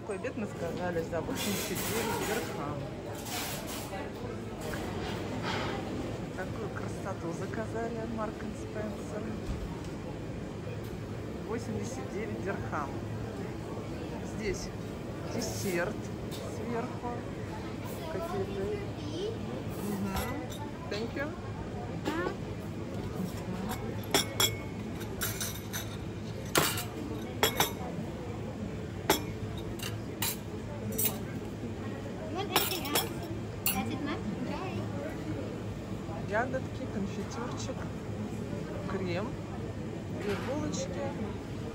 такой обед мы сказали за 84 дирхам. Такую красоту заказали Марк Спенсер. 89 дирхам. Здесь десерт сверху. Какие-то. Угу. Thank you. Ягодки, конфитюрчик, крем, две булочки,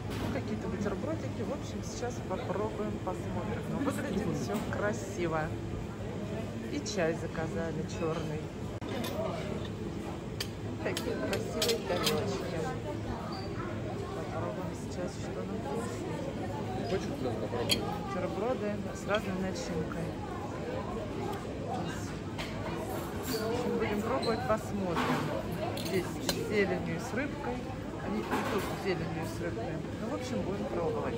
ну, какие-то бутербродики. В общем, сейчас попробуем, посмотрим. Но выглядит все красиво. И чай заказали черный. Такие красивые тарелочки. Попробуем сейчас, что нам. Хочешь попробовать? Бутерброды с разной начинкой. В общем, будем пробовать, посмотрим. Здесь с зеленью и с рыбкой. Они и тут с зеленью и с рыбкой. Ну, в общем, будем пробовать.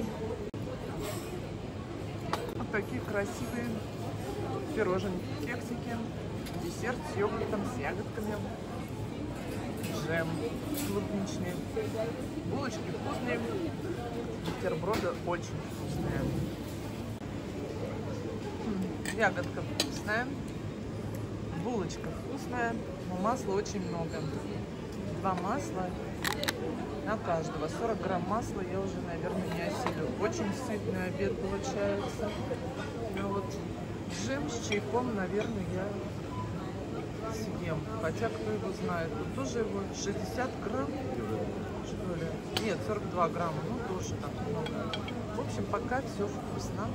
Вот такие красивые пироженки, кексики, десерт с йогуртом, с ягодками, джем клубничный. Булочки вкусные, бутерброды очень вкусные. Ягодка вкусная, булочка вкусная, но масла очень много. Два масла на каждого. 40 грамм масла я уже, наверное, не осилю. Очень сытный обед получается. Но вот джем с чайком, наверное, я съем. Хотя, кто его знает. Тут тоже его 60 грамм, что ли? Нет, 42 грамма. Ну, тоже так много. В общем, пока все вкусно.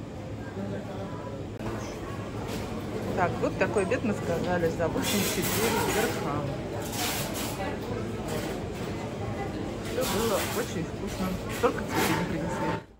Так, вот такой обед мы сказали за 84 дирхам. Все было очень вкусно. Только цветы не принесли.